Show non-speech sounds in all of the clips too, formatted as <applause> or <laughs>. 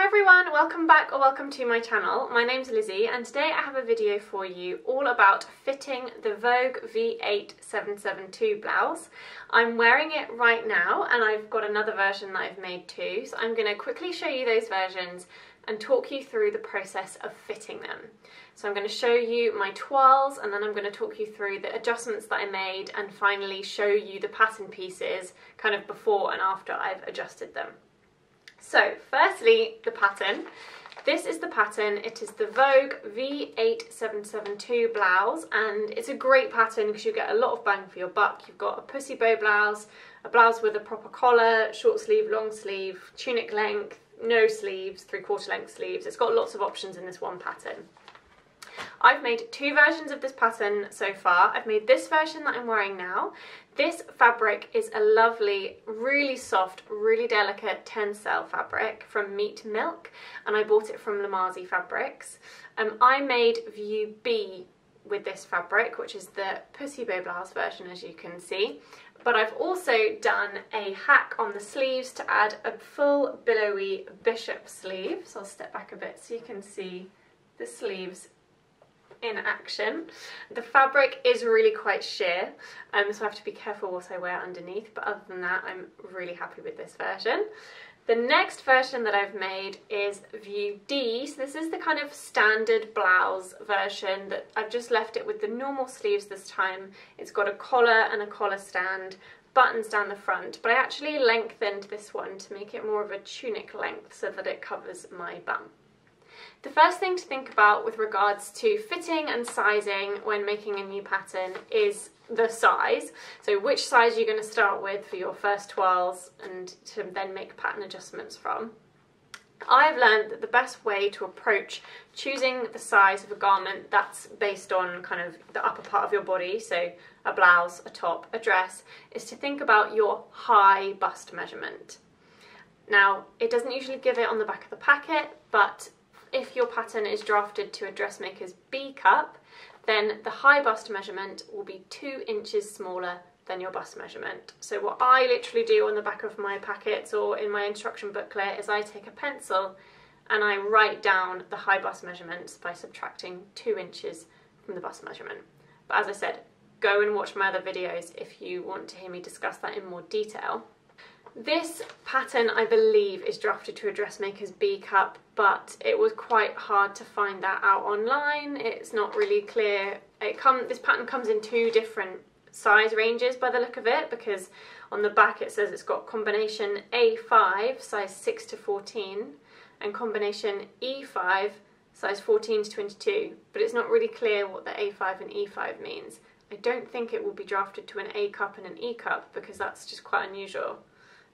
Hi everyone, welcome back or welcome to my channel. My name's Lizzie and today I have a video for you all about fitting the Vogue V8772 blouse. I'm wearing it right now and I've got another version that I've made too, so I'm going to quickly show you those versions and talk you through the process of fitting them. So I'm going to show you my toiles and then I'm going to talk you through the adjustments that I made and finally show you the pattern pieces kind of before and after I've adjusted them. So firstly, the pattern. This is the pattern, it is the Vogue V8772 blouse and it's a great pattern because you get a lot of bang for your buck. You've got a pussy bow blouse, a blouse with a proper collar, short sleeve, long sleeve, tunic length, no sleeves, three quarter length sleeves. It's got lots of options in this one pattern. I've made two versions of this pattern so far. I've made this version that I'm wearing now. This fabric is a lovely, really soft, really delicate tencel fabric from Meet Milk and I bought it from Lamazi Fabrics. Um, I made View B with this fabric, which is the Pussy Bow Blouse version as you can see. But I've also done a hack on the sleeves to add a full billowy bishop sleeve. So I'll step back a bit so you can see the sleeves in action. The fabric is really quite sheer, um, so I have to be careful what I wear underneath, but other than that, I'm really happy with this version. The next version that I've made is View D, so this is the kind of standard blouse version that I've just left it with the normal sleeves this time. It's got a collar and a collar stand, buttons down the front, but I actually lengthened this one to make it more of a tunic length so that it covers my bum. The first thing to think about with regards to fitting and sizing when making a new pattern is the size. So which size you're going to start with for your first toiles and to then make pattern adjustments from. I've learned that the best way to approach choosing the size of a garment that's based on kind of the upper part of your body, so a blouse, a top, a dress, is to think about your high bust measurement. Now, it doesn't usually give it on the back of the packet, but if your pattern is drafted to a dressmaker's B cup, then the high bust measurement will be two inches smaller than your bust measurement. So what I literally do on the back of my packets or in my instruction booklet is I take a pencil and I write down the high bust measurements by subtracting two inches from the bust measurement. But as I said, go and watch my other videos if you want to hear me discuss that in more detail. This pattern, I believe, is drafted to a dressmaker's B cup, but it was quite hard to find that out online. It's not really clear. It come, this pattern comes in two different size ranges by the look of it, because on the back it says it's got combination A5, size 6 to 14, and combination E5, size 14 to 22, but it's not really clear what the A5 and E5 means. I don't think it will be drafted to an A cup and an E cup because that's just quite unusual.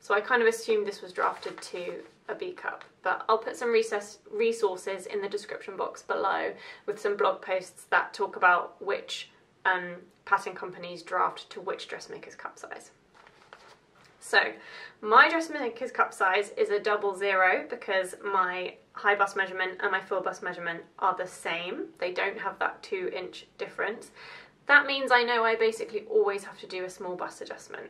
So I kind of assumed this was drafted to a B cup, but I'll put some resources in the description box below with some blog posts that talk about which um, pattern companies draft to which dressmaker's cup size. So my dressmaker's cup size is a double zero because my high bust measurement and my full bust measurement are the same. They don't have that two inch difference. That means I know I basically always have to do a small bust adjustment.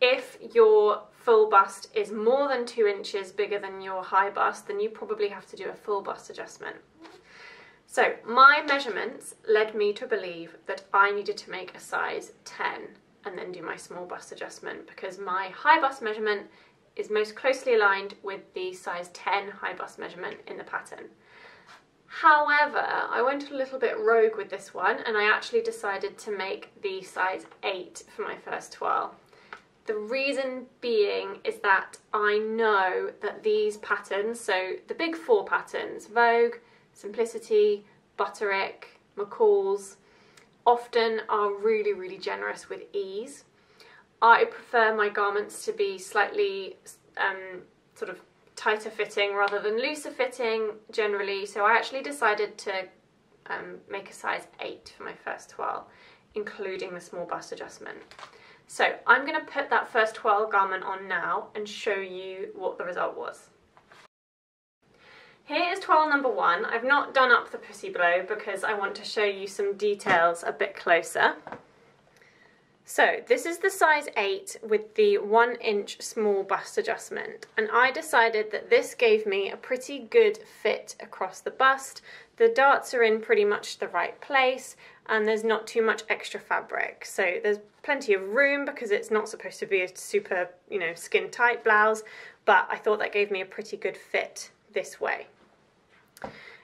If your full bust is more than two inches bigger than your high bust, then you probably have to do a full bust adjustment. So my measurements led me to believe that I needed to make a size 10 and then do my small bust adjustment because my high bust measurement is most closely aligned with the size 10 high bust measurement in the pattern. However, I went a little bit rogue with this one and I actually decided to make the size 8 for my first toile. The reason being is that I know that these patterns, so the big four patterns, Vogue, Simplicity, Butterick, McCall's, often are really, really generous with ease. I prefer my garments to be slightly um, sort of tighter fitting rather than looser fitting generally, so I actually decided to um, make a size 8 for my first toile, including the small bust adjustment. So I'm going to put that first toile garment on now and show you what the result was. Here is toile number one. I've not done up the pussy bow because I want to show you some details a bit closer. So this is the size 8 with the 1 inch small bust adjustment and I decided that this gave me a pretty good fit across the bust. The darts are in pretty much the right place and there's not too much extra fabric so there's plenty of room because it's not supposed to be a super you know skin tight blouse but I thought that gave me a pretty good fit this way.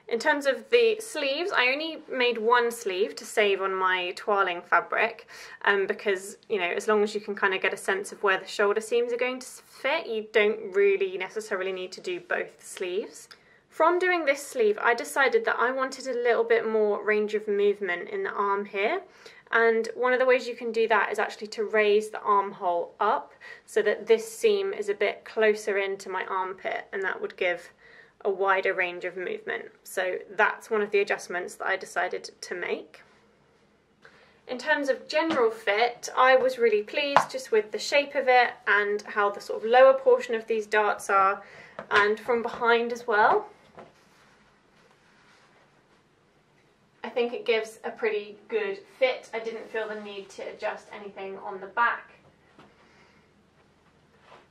In terms of the sleeves, I only made one sleeve to save on my toiling fabric um, because, you know, as long as you can kind of get a sense of where the shoulder seams are going to fit, you don't really necessarily need to do both sleeves. From doing this sleeve, I decided that I wanted a little bit more range of movement in the arm here. And one of the ways you can do that is actually to raise the armhole up so that this seam is a bit closer into my armpit and that would give a wider range of movement. So that's one of the adjustments that I decided to make. In terms of general fit, I was really pleased just with the shape of it and how the sort of lower portion of these darts are and from behind as well. I think it gives a pretty good fit. I didn't feel the need to adjust anything on the back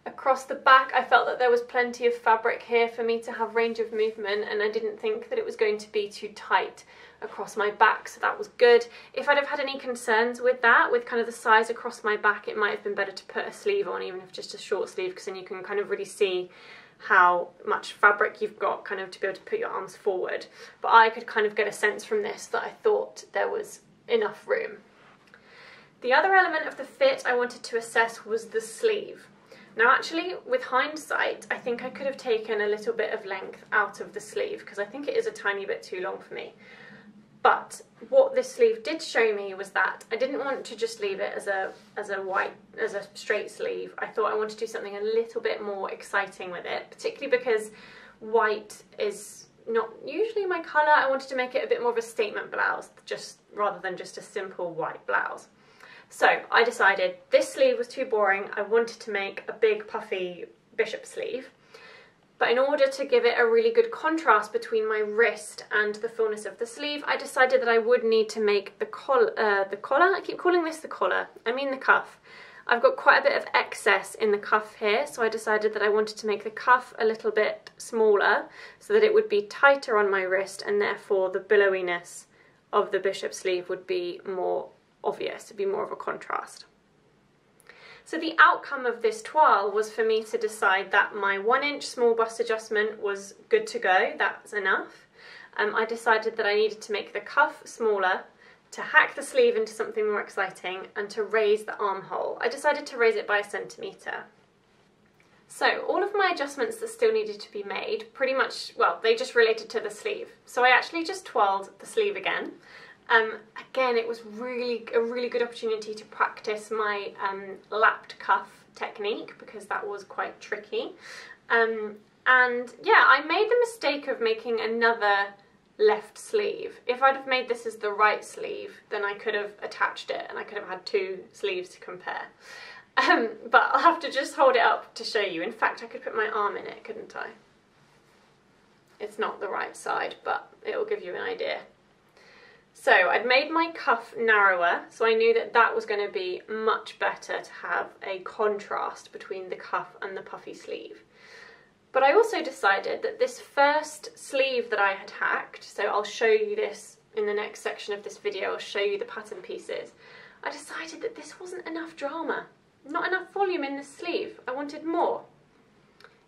Across the back I felt that there was plenty of fabric here for me to have range of movement and I didn't think that it was going to be too tight across my back so that was good. If I'd have had any concerns with that, with kind of the size across my back, it might have been better to put a sleeve on even if just a short sleeve because then you can kind of really see how much fabric you've got kind of to be able to put your arms forward. But I could kind of get a sense from this that I thought there was enough room. The other element of the fit I wanted to assess was the sleeve. Now actually, with hindsight, I think I could have taken a little bit of length out of the sleeve because I think it is a tiny bit too long for me. But what this sleeve did show me was that I didn't want to just leave it as a as a white as a straight sleeve. I thought I wanted to do something a little bit more exciting with it, particularly because white is not usually my colour. I wanted to make it a bit more of a statement blouse, just rather than just a simple white blouse. So I decided this sleeve was too boring. I wanted to make a big puffy bishop sleeve. But in order to give it a really good contrast between my wrist and the fullness of the sleeve, I decided that I would need to make the, col uh, the collar, I keep calling this the collar, I mean the cuff. I've got quite a bit of excess in the cuff here, so I decided that I wanted to make the cuff a little bit smaller so that it would be tighter on my wrist and therefore the billowiness of the bishop sleeve would be more obvious, to be more of a contrast. So the outcome of this toile was for me to decide that my one inch small bust adjustment was good to go, that's enough. Um, I decided that I needed to make the cuff smaller, to hack the sleeve into something more exciting, and to raise the armhole. I decided to raise it by a centimetre. So all of my adjustments that still needed to be made, pretty much, well, they just related to the sleeve. So I actually just toiled the sleeve again. Um, again, it was really a really good opportunity to practice my um, lapped cuff technique because that was quite tricky. Um, and yeah, I made the mistake of making another left sleeve. If I'd have made this as the right sleeve, then I could have attached it and I could have had two sleeves to compare. Um, but I'll have to just hold it up to show you. In fact, I could put my arm in it, couldn't I? It's not the right side, but it'll give you an idea. So I'd made my cuff narrower, so I knew that that was going to be much better to have a contrast between the cuff and the puffy sleeve. But I also decided that this first sleeve that I had hacked, so I'll show you this in the next section of this video, I'll show you the pattern pieces. I decided that this wasn't enough drama, not enough volume in the sleeve, I wanted more.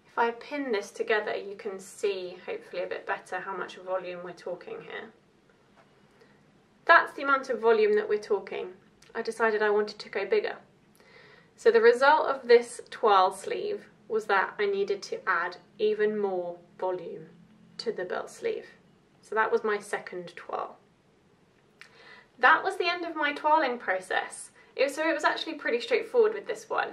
If I pin this together you can see hopefully a bit better how much volume we're talking here. That's the amount of volume that we're talking. I decided I wanted to go bigger. So the result of this toile sleeve was that I needed to add even more volume to the belt sleeve. So that was my second toile. That was the end of my toiling process. It was, so it was actually pretty straightforward with this one.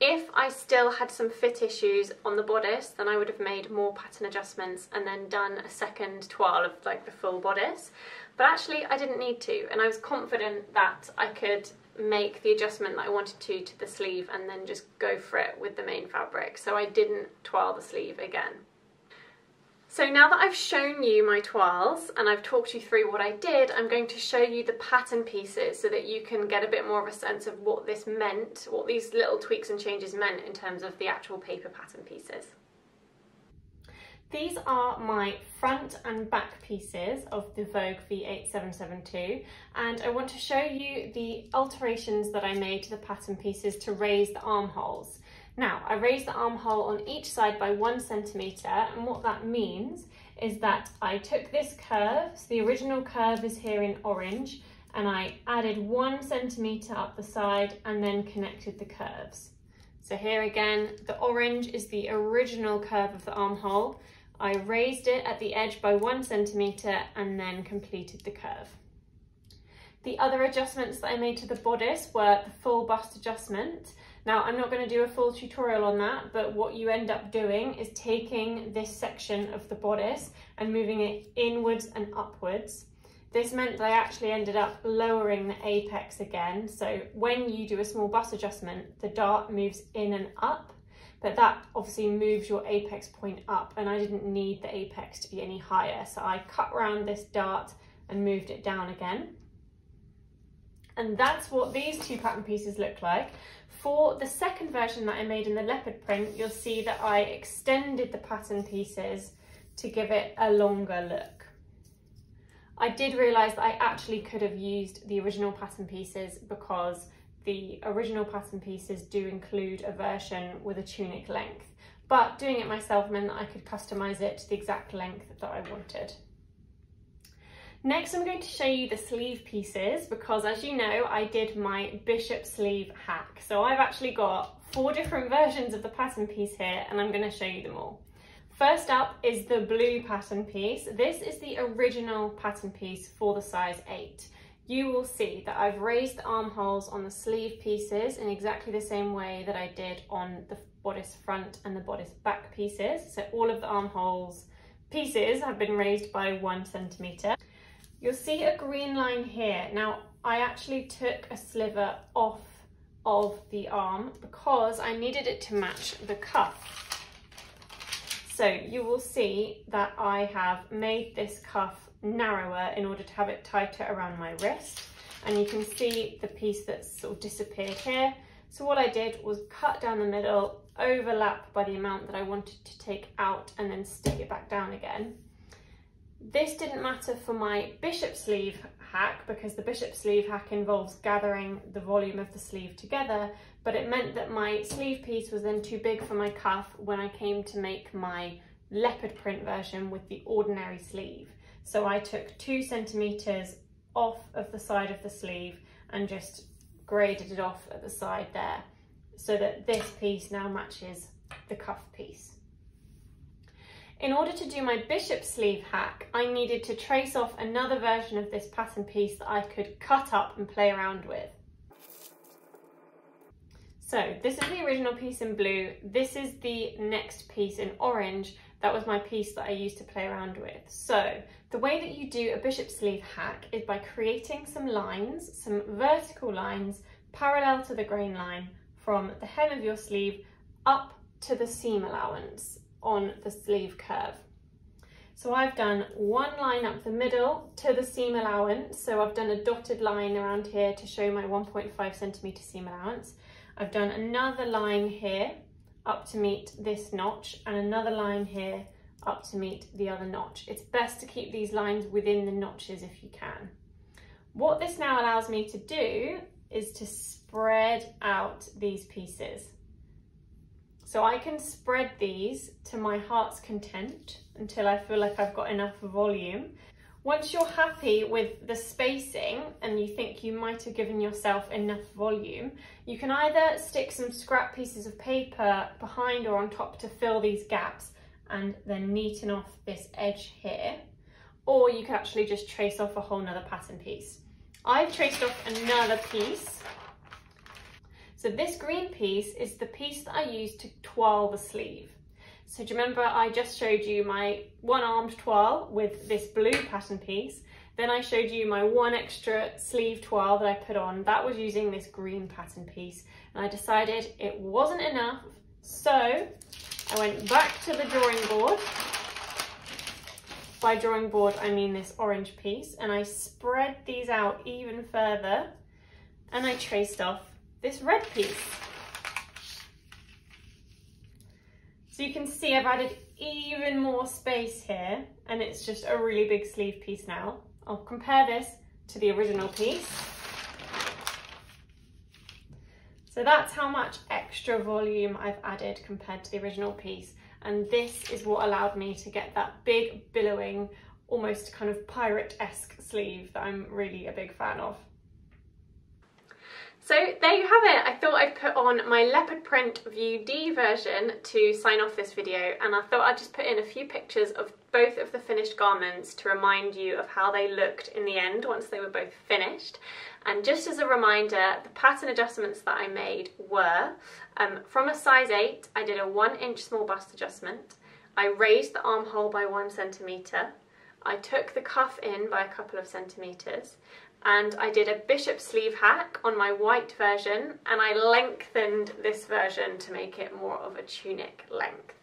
If I still had some fit issues on the bodice, then I would have made more pattern adjustments and then done a second toile of like the full bodice. But actually I didn't need to and I was confident that I could make the adjustment that I wanted to to the sleeve and then just go for it with the main fabric. So I didn't toile the sleeve again. So now that I've shown you my toiles and I've talked you through what I did, I'm going to show you the pattern pieces so that you can get a bit more of a sense of what this meant, what these little tweaks and changes meant in terms of the actual paper pattern pieces. These are my front and back pieces of the Vogue V8772 and I want to show you the alterations that I made to the pattern pieces to raise the armholes. Now, I raised the armhole on each side by one centimetre and what that means is that I took this curve, so the original curve is here in orange, and I added one centimetre up the side and then connected the curves. So here again, the orange is the original curve of the armhole I raised it at the edge by one centimetre and then completed the curve. The other adjustments that I made to the bodice were the full bust adjustment. Now I'm not going to do a full tutorial on that, but what you end up doing is taking this section of the bodice and moving it inwards and upwards. This meant that I actually ended up lowering the apex again. So when you do a small bust adjustment, the dart moves in and up but that obviously moves your apex point up and I didn't need the apex to be any higher. So I cut around this dart and moved it down again. And that's what these two pattern pieces look like. For the second version that I made in the leopard print, you'll see that I extended the pattern pieces to give it a longer look. I did realise that I actually could have used the original pattern pieces because the original pattern pieces do include a version with a tunic length, but doing it myself meant that I could customize it to the exact length that I wanted. Next, I'm going to show you the sleeve pieces because as you know, I did my bishop sleeve hack. So I've actually got four different <laughs> versions of the pattern piece here and I'm going to show you them all. First up is the blue pattern piece. This is the original pattern piece for the size 8 you will see that I've raised the armholes on the sleeve pieces in exactly the same way that I did on the bodice front and the bodice back pieces. So all of the armholes pieces have been raised by one centimetre. You'll see a green line here. Now, I actually took a sliver off of the arm because I needed it to match the cuff. So you will see that I have made this cuff narrower in order to have it tighter around my wrist. And you can see the piece that's sort of disappeared here. So what I did was cut down the middle, overlap by the amount that I wanted to take out and then stick it back down again. This didn't matter for my bishop sleeve hack because the bishop sleeve hack involves gathering the volume of the sleeve together, but it meant that my sleeve piece was then too big for my cuff when I came to make my leopard print version with the ordinary sleeve. So I took two centimetres off of the side of the sleeve and just graded it off at the side there so that this piece now matches the cuff piece. In order to do my bishop sleeve hack, I needed to trace off another version of this pattern piece that I could cut up and play around with. So this is the original piece in blue. This is the next piece in orange that was my piece that I used to play around with. So the way that you do a bishop sleeve hack is by creating some lines, some vertical lines parallel to the grain line from the hem of your sleeve up to the seam allowance on the sleeve curve. So I've done one line up the middle to the seam allowance. So I've done a dotted line around here to show my 1.5 centimetre seam allowance. I've done another line here up to meet this notch and another line here up to meet the other notch. It's best to keep these lines within the notches if you can. What this now allows me to do is to spread out these pieces. So I can spread these to my heart's content until I feel like I've got enough volume once you're happy with the spacing and you think you might have given yourself enough volume, you can either stick some scrap pieces of paper behind or on top to fill these gaps and then neaten off this edge here, or you can actually just trace off a whole nother pattern piece. I've traced off another piece. So this green piece is the piece that I used to toile the sleeve. So do you remember I just showed you my one armed toile with this blue pattern piece. Then I showed you my one extra sleeve toile that I put on. That was using this green pattern piece. And I decided it wasn't enough. So I went back to the drawing board by drawing board, I mean this orange piece, and I spread these out even further, and I traced off this red piece. So you can see I've added even more space here, and it's just a really big sleeve piece now. I'll compare this to the original piece. So that's how much extra volume I've added compared to the original piece. And this is what allowed me to get that big billowing, almost kind of pirate-esque sleeve that I'm really a big fan of. So there you have it. I thought I'd put on my leopard print View D version to sign off this video and I thought I'd just put in a few pictures of both of the finished garments to remind you of how they looked in the end once they were both finished. And just as a reminder, the pattern adjustments that I made were, um, from a size 8, I did a 1 inch small bust adjustment. I raised the armhole by 1 centimetre. I took the cuff in by a couple of centimetres and I did a bishop sleeve hack on my white version and I lengthened this version to make it more of a tunic length.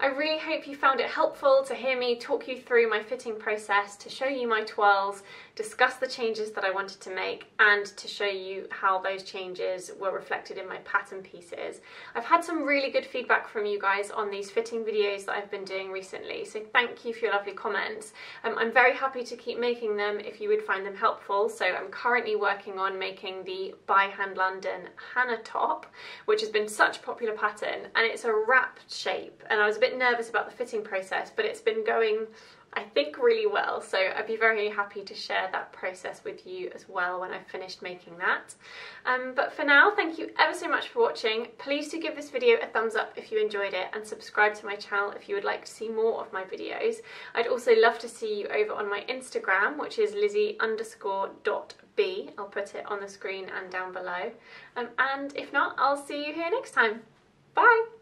I really hope you found it helpful to hear me talk you through my fitting process, to show you my toiles, discuss the changes that I wanted to make, and to show you how those changes were reflected in my pattern pieces. I've had some really good feedback from you guys on these fitting videos that I've been doing recently, so thank you for your lovely comments. Um, I'm very happy to keep making them if you would find them helpful, so I'm currently working on making the By Hand London Hannah top, which has been such a popular pattern, and it's a wrapped shape, and I was a bit nervous about the fitting process, but it's been going, I think, really well. So I'd be very happy to share that process with you as well when I've finished making that. Um, but for now, thank you ever so much for watching. Please do give this video a thumbs up if you enjoyed it and subscribe to my channel if you would like to see more of my videos. I'd also love to see you over on my Instagram, which is lizzie underscore dot B. I'll put it on the screen and down below. Um, and if not, I'll see you here next time. Bye!